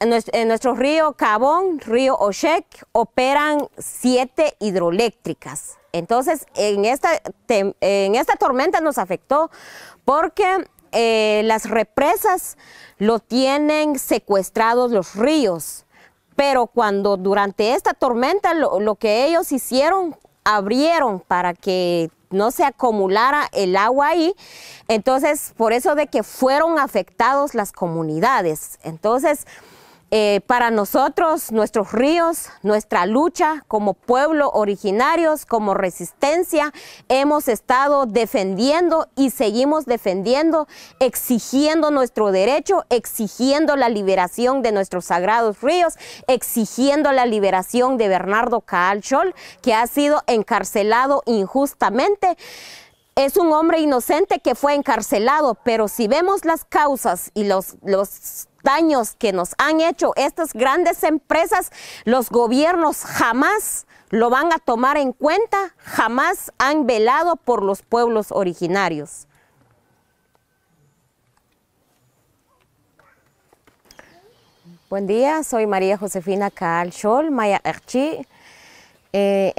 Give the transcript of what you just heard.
En nuestro, río Cabón, río Oshek, operan siete hidroeléctricas. Entonces, en esta, en esta tormenta nos afectó porque eh, las represas lo tienen secuestrados los ríos. Pero cuando durante esta tormenta lo, lo que ellos hicieron, abrieron para que no se acumulara el agua ahí, entonces por eso de que fueron afectados las comunidades. Entonces, eh, para nosotros, nuestros ríos, nuestra lucha como pueblo originarios, como resistencia, hemos estado defendiendo y seguimos defendiendo, exigiendo nuestro derecho, exigiendo la liberación de nuestros sagrados ríos, exigiendo la liberación de Bernardo Caal Scholl, que ha sido encarcelado injustamente. Es un hombre inocente que fue encarcelado, pero si vemos las causas y los, los daños que nos han hecho estas grandes empresas, los gobiernos jamás lo van a tomar en cuenta, jamás han velado por los pueblos originarios. Buen día, soy María Josefina Caal Scholl, Maya Erchi. Eh,